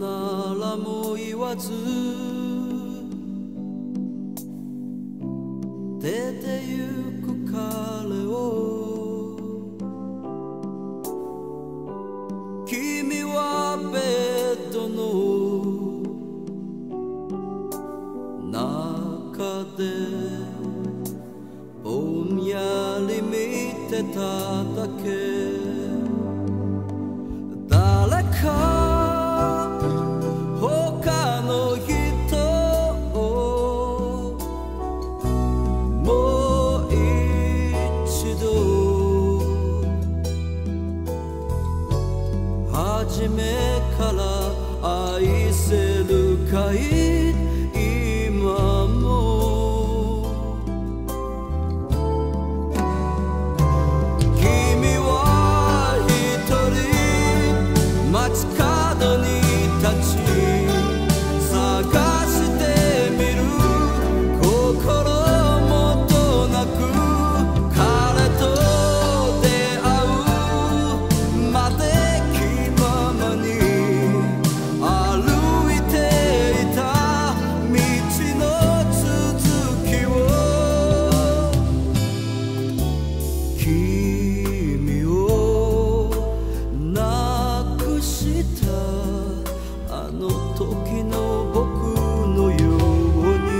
はも言わず出てゆく彼を。君はベッドの中でぼんやり見てただけ初めから愛せるかい？したあの時の僕のように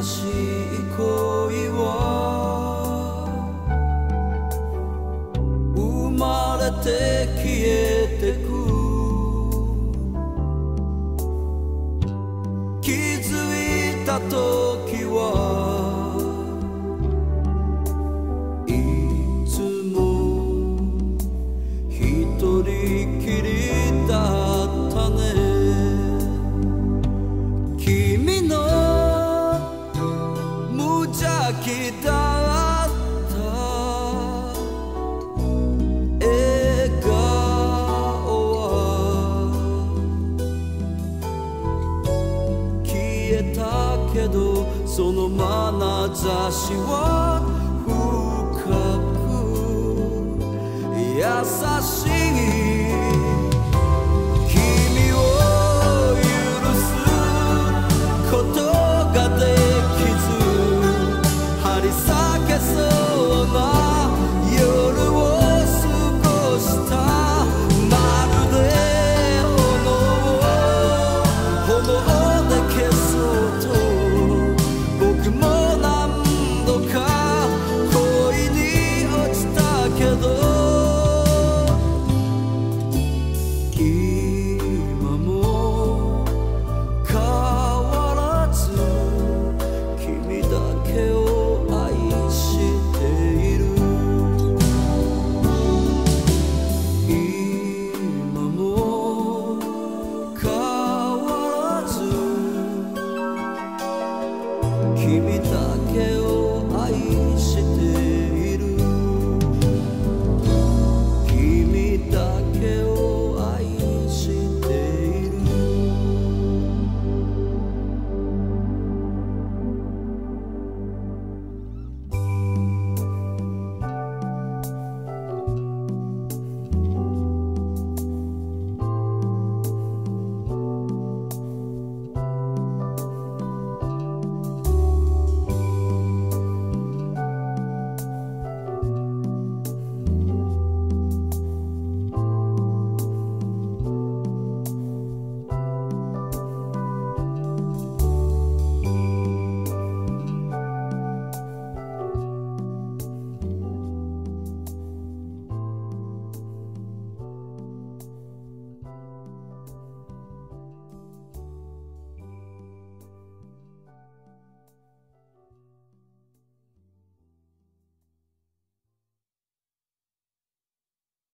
新しい恋はれて消えてく。気づいた時はいつも一人きりだったね。君の無邪気だその眼差しを深く。優しい君だけを